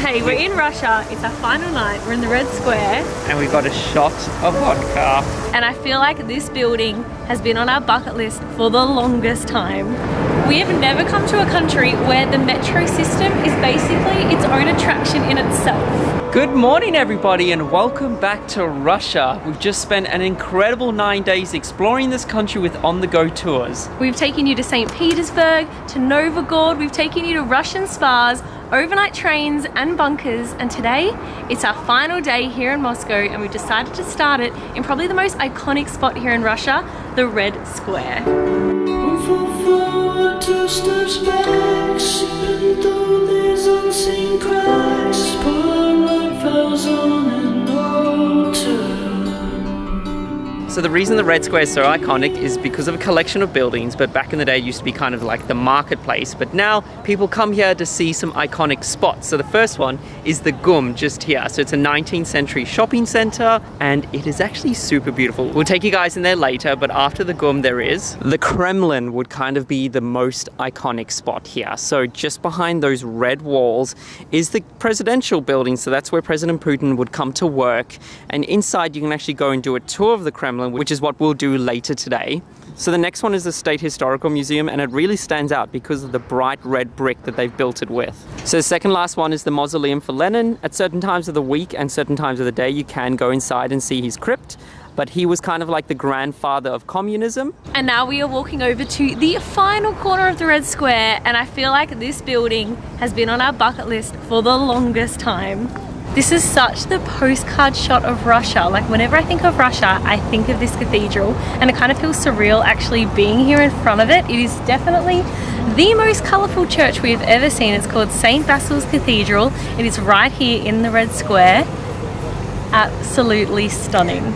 Hey, we're in Russia. It's our final night. We're in the Red Square. And we've got a shot of vodka. And I feel like this building has been on our bucket list for the longest time. We have never come to a country where the metro system is basically its own attraction in itself. Good morning everybody and welcome back to Russia. We've just spent an incredible nine days exploring this country with on-the-go tours. We've taken you to St. Petersburg, to Novgorod, we've taken you to Russian spas, overnight trains and bunkers and today it's our final day here in Moscow and we've decided to start it in probably the most iconic spot here in Russia, the Red Square. So the reason the Red Square is so iconic is because of a collection of buildings, but back in the day it used to be kind of like the marketplace. But now people come here to see some iconic spots. So the first one is the GUM just here. So it's a 19th century shopping center and it is actually super beautiful. We'll take you guys in there later, but after the GUM there is the Kremlin would kind of be the most iconic spot here. So just behind those red walls is the presidential building. So that's where President Putin would come to work. And inside you can actually go and do a tour of the Kremlin Kremlin, which is what we'll do later today. So the next one is the State Historical Museum and it really stands out because of the bright red brick that they've built it with. So the second last one is the Mausoleum for Lenin. At certain times of the week and certain times of the day you can go inside and see his crypt but he was kind of like the grandfather of communism. And now we are walking over to the final corner of the Red Square and I feel like this building has been on our bucket list for the longest time. This is such the postcard shot of Russia. Like whenever I think of Russia, I think of this cathedral and it kind of feels surreal actually being here in front of it. It is definitely the most colorful church we've ever seen. It's called St. Basil's Cathedral. It is right here in the Red Square. Absolutely stunning.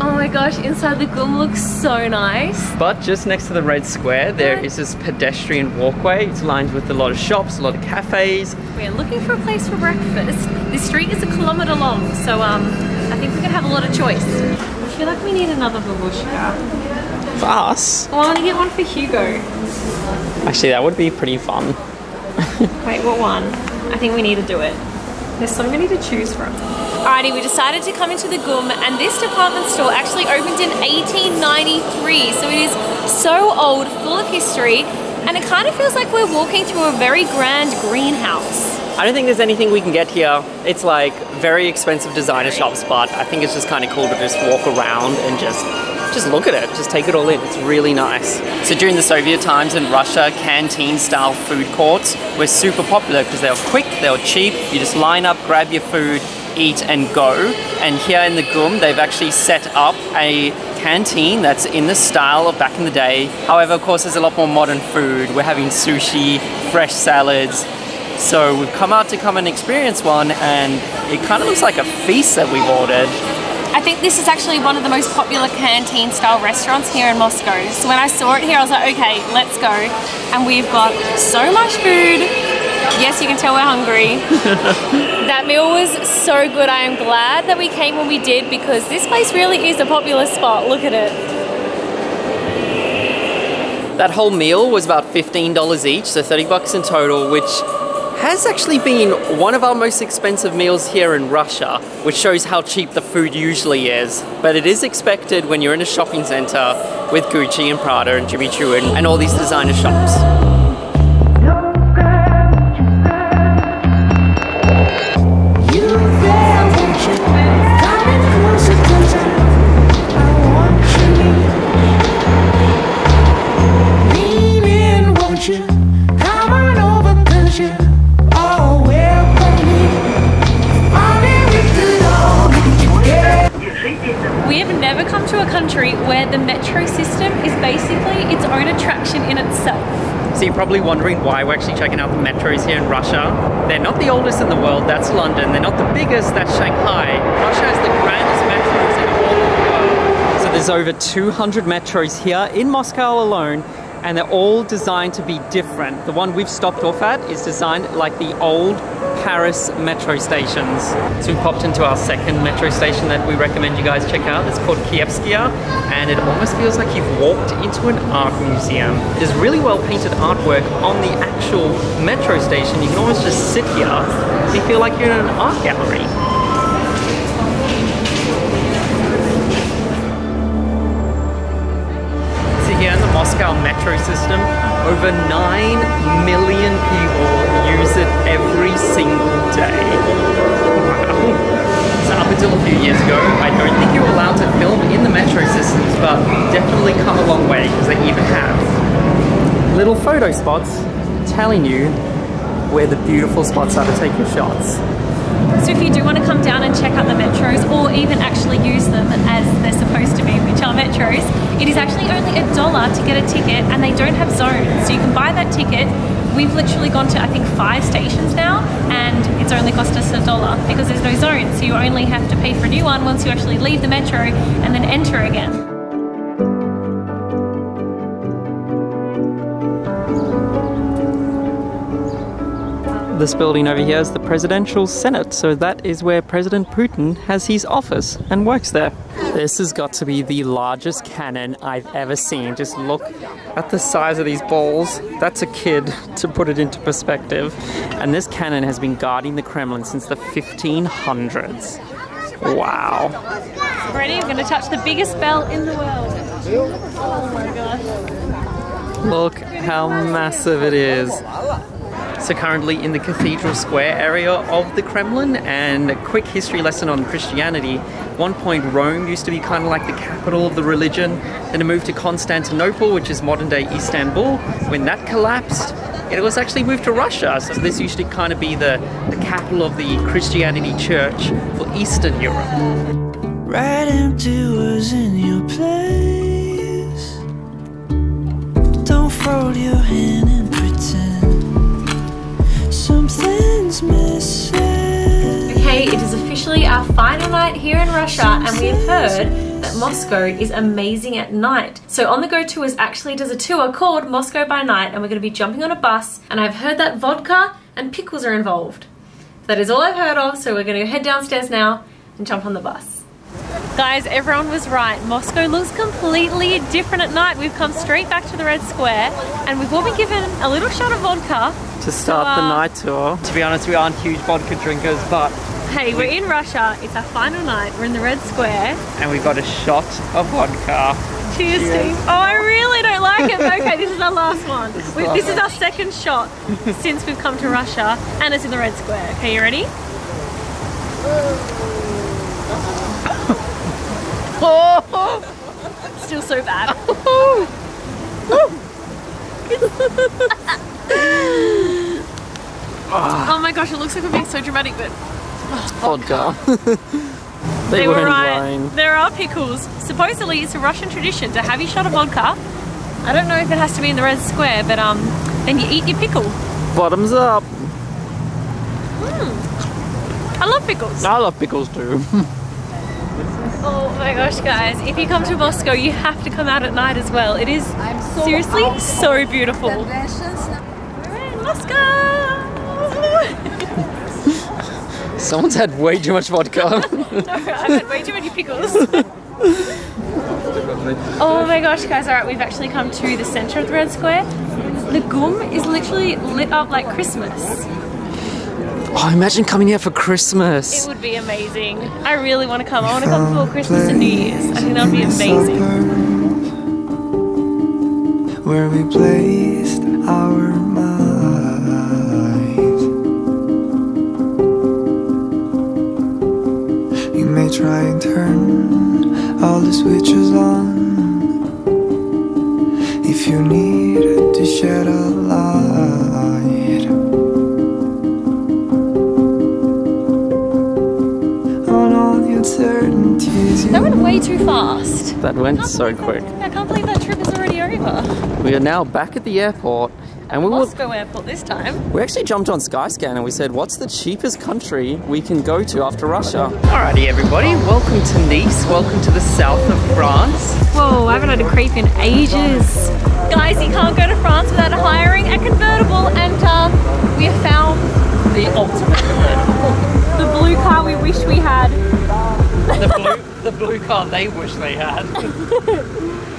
Oh my gosh, inside the GUM looks so nice. But just next to the Red Square, there is this pedestrian walkway. It's lined with a lot of shops, a lot of cafes. We're looking for a place for breakfast. This street is a kilometer long, so um, I think we're gonna have a lot of choice. I feel like we need another babushka. For us? Well, I want to get one for Hugo. Actually, that would be pretty fun. Wait, what one? I think we need to do it. There's so many to choose from. Alrighty, we decided to come into the GUM and this department store actually opened in 1893. So it is so old, full of history, and it kind of feels like we're walking through a very grand greenhouse. I don't think there's anything we can get here. It's like very expensive designer shops, but I think it's just kind of cool to just walk around and just just look at it, just take it all in. It's really nice. So during the Soviet times in Russia, canteen style food courts were super popular because they were quick, they were cheap. You just line up, grab your food, eat and go. And here in the GUM, they've actually set up a canteen that's in the style of back in the day. However, of course, there's a lot more modern food. We're having sushi, fresh salads. So we've come out to come and experience one and it kind of looks like a feast that we've ordered. I think this is actually one of the most popular canteen style restaurants here in Moscow. So when I saw it here, I was like, okay, let's go. And we've got so much food. Yes, you can tell we're hungry. that meal was so good. I am glad that we came when we did because this place really is a popular spot. Look at it. That whole meal was about $15 each, so 30 bucks in total, which has actually been one of our most expensive meals here in Russia, which shows how cheap the food usually is. But it is expected when you're in a shopping center with Gucci and Prada and Jimmy Choo and, and all these designer shops. So you're probably wondering why we're actually checking out the metros here in Russia. They're not the oldest in the world, that's London. They're not the biggest, that's Shanghai. Russia has the grandest metros in all of the world. So there's over 200 metros here in Moscow alone and they're all designed to be different. The one we've stopped off at is designed like the old Paris metro stations. So we popped into our second metro station that we recommend you guys check out. It's called Kievskaya and it almost feels like you've walked into an art museum. There's really well painted artwork on the actual metro station. You can almost just sit here and you feel like you're in an art gallery. So here in the Moscow metro system, over 9 million people use it every single day. Wow. So up until a few years ago, I don't think you were allowed to film in the metro systems, but definitely come a long way because they even have little photo spots telling you where the beautiful spots are to take your shots. So if you do want to come down and check out the metros or even actually use them as they're supposed to be, which are metros, it is actually only a dollar to get a ticket and they don't have zones. So you can buy that ticket. We've literally gone to I think five stations now and it's only cost us a dollar because there's no zones. So you only have to pay for a new one once you actually leave the metro and then enter again. This building over here is the Presidential Senate, so that is where President Putin has his office and works there. This has got to be the largest cannon I've ever seen. Just look at the size of these balls. That's a kid to put it into perspective. And this cannon has been guarding the Kremlin since the 1500s. Wow. Ready? I'm going to touch the biggest bell in the world. Oh my gosh. Look how massive it is. So currently in the Cathedral Square area of the Kremlin and a quick history lesson on Christianity. At one point Rome used to be kind of like the capital of the religion. Then it moved to Constantinople, which is modern day Istanbul. When that collapsed, it was actually moved to Russia. So this used to kind of be the, the capital of the Christianity church for Eastern Europe. Right empty was in your place. Don't fold your hand officially our final night here in Russia, and we have heard that Moscow is amazing at night. So On The Go Tours actually does a tour called Moscow by Night, and we're going to be jumping on a bus, and I've heard that vodka and pickles are involved. That is all I've heard of, so we're going to head downstairs now and jump on the bus. Guys, everyone was right. Moscow looks completely different at night. We've come straight back to the Red Square, and we've all been given a little shot of vodka. To start the uh, night tour. To be honest, we aren't huge vodka drinkers, but Hey, we're in Russia. It's our final night. We're in the Red Square. and we've got a shot of vodka. Cheers, Cheers. Steve. Oh, I really don't like it. Okay, this is our last one. is We- This is our second shot since we've come to Russia, and it's in the Red Square. Okay, you ready? oh, Still so bad. oh my gosh, it looks like we're being so dramatic, but Vodka. they, they were weren't right. lying. There are pickles. Supposedly, it's a Russian tradition to have your shot of vodka. I don't know if it has to be in the Red Square, but um, then you eat your pickle. Bottoms up. I love pickles. I love pickles too. Oh my gosh, guys! If you come to Moscow, you have to come out at night as well. It is seriously so beautiful. We're in Moscow. Someone's had way too much vodka. no, I've had way too many pickles. oh my gosh, guys! All right, we've actually come to the center of the Red Square. The GUM is literally lit up like Christmas. oh, imagine coming here for Christmas. It would be amazing. I really want to come. I want to come before Christmas and New Year's. I think that would be amazing. Where we placed our try and turn all the switches on. If you need to shed a light on all the uncertainties. That went way too fast. That went so quick. I can't believe that trip is already over. We are now back at the airport and we Moscow were, airport this time. We actually jumped on Skyscan and we said, what's the cheapest country we can go to after Russia? Alrighty everybody, welcome to Nice, welcome to the south of France. Whoa, I haven't had a creep in ages. Guys, you can't go to France without hiring a convertible and uh, we have found the ultimate convertible. the blue car we wish we had. the blue, the blue car they wish they had.